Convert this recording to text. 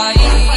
I.